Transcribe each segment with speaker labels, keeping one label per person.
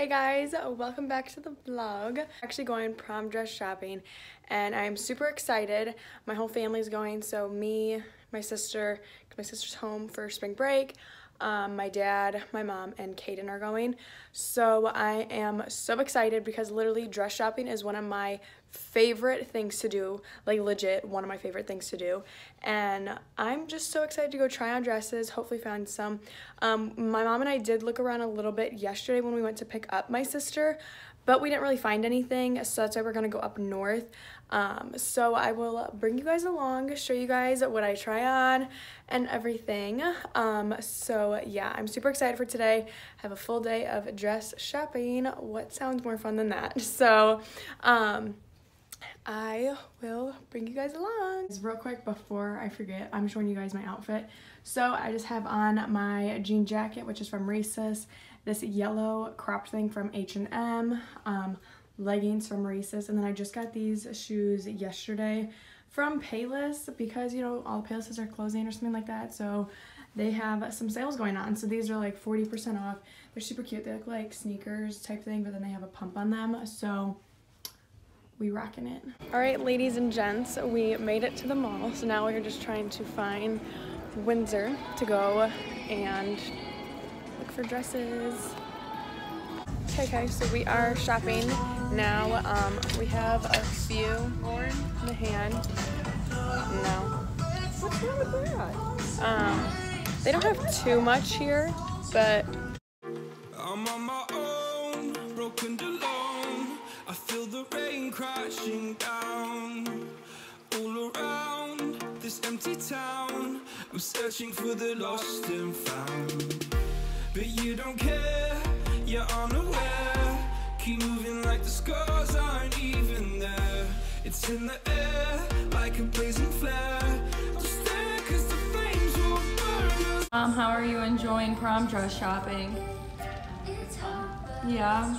Speaker 1: Hey guys, welcome back to the vlog. I'm actually going prom dress shopping and I'm super excited. My whole family's going, so me, my sister, my sister's home for spring break, um, my dad, my mom, and Kaden are going. So I am so excited because literally dress shopping is one of my favorite things to do, like legit one of my favorite things to do. And I'm just so excited to go try on dresses, hopefully find some. Um, my mom and I did look around a little bit yesterday when we went to pick up my sister, but we didn't really find anything, so that's why we're gonna go up north. Um, so I will bring you guys along, show you guys what I try on and everything. Um, so yeah, I'm super excited for today. have a full day of dress shopping. What sounds more fun than that? So, um, I will bring you guys along. Real quick before I forget, I'm showing you guys my outfit. So I just have on my jean jacket, which is from Rhesus, this yellow cropped thing from H&M, um, leggings from Rhesus, and then I just got these shoes yesterday from Payless because, you know, all the Paylesses are closing or something like that. So they have some sales going on. So these are like 40% off. They're super cute. They look like sneakers type thing, but then they have a pump on them. So we rocking it. All right, ladies and gents, we made it to the mall. So now we're just trying to find Windsor to go and look for dresses. Okay, okay, so we are shopping now. Um, we have a few in the hand. No.
Speaker 2: What's wrong with that?
Speaker 1: Um, they don't have too much here, but
Speaker 3: I'm on my own, broken alone. I feel the rain crashing down all around this empty town. I'm searching for the lost and found, but you don't care. You're unaware. Keep moving like the scars aren't even there. It's in the air like a blazing flare. Just stare 'cause the flames will burn us.
Speaker 4: Um, how are you enjoying prom dress shopping? Yeah.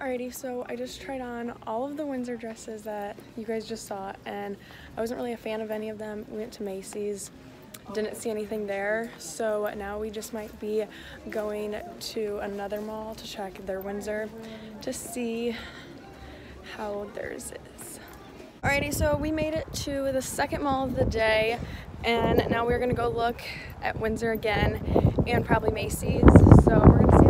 Speaker 1: Alrighty, so I just tried on all of the Windsor dresses that you guys just saw, and I wasn't really a fan of any of them. We went to Macy's, didn't see anything there, so now we just might be going to another mall to check their Windsor to see how theirs is. Alrighty, so we made it to the second mall of the day, and now we're gonna go look at Windsor again and probably Macy's. So we're gonna see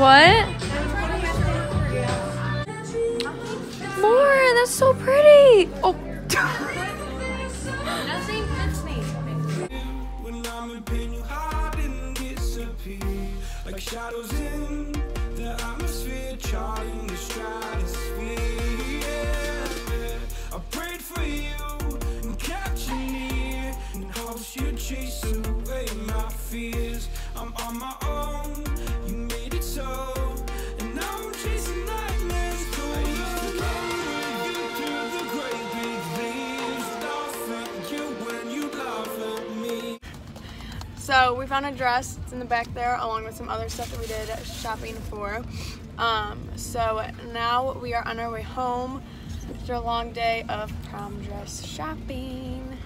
Speaker 1: What? More, that's so pretty. Oh.
Speaker 3: You and shadows in the atmosphere, charting the stratosphere. Yeah. I prayed for you and kept you near in hopes you'd chase away my fears. I'm on my own,
Speaker 1: So we found a dress. It's in the back there, along with some other stuff that we did shopping for. Um, so now we are on our way home after a long day of prom dress shopping.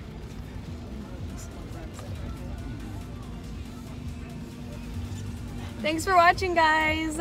Speaker 1: Thanks for watching, guys.